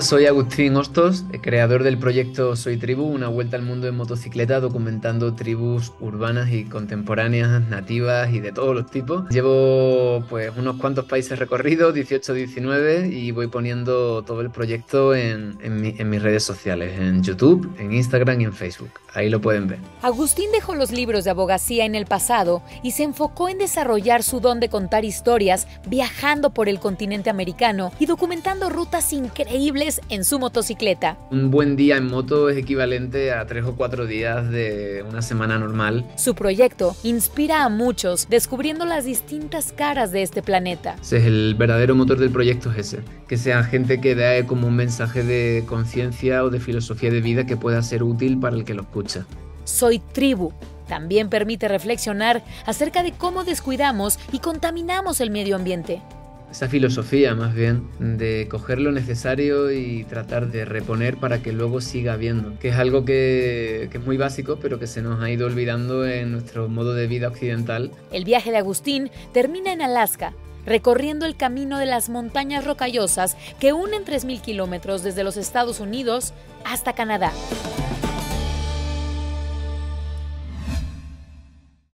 Soy Agustín Hostos, creador del proyecto Soy Tribu, una vuelta al mundo en motocicleta documentando tribus urbanas y contemporáneas, nativas y de todos los tipos. Llevo pues unos cuantos países recorridos, 18 19, y voy poniendo todo el proyecto en, en mis redes sociales, en YouTube, en Instagram y en Facebook. Ahí lo pueden ver. Agustín dejó los libros de abogacía en el pasado y se enfocó en desarrollar su don de contar historias viajando por el continente americano y documentando rutas increíbles en su motocicleta. Un buen día en moto es equivalente a tres o cuatro días de una semana normal. Su proyecto inspira a muchos descubriendo las distintas caras de este planeta. Ese es el verdadero motor del proyecto es ese, que sea gente que dé como un mensaje de conciencia o de filosofía de vida que pueda ser útil para el que lo escuche. Soy tribu. También permite reflexionar acerca de cómo descuidamos y contaminamos el medio ambiente. Esa filosofía más bien de coger lo necesario y tratar de reponer para que luego siga habiendo, que es algo que, es muy básico pero que se nos ha ido olvidando en nuestro modo de vida occidental. El viaje de Agustín termina en Alaska, recorriendo el camino de las montañas rocallosas que unen 3.000 kilómetros desde los Estados Unidos hasta Canadá.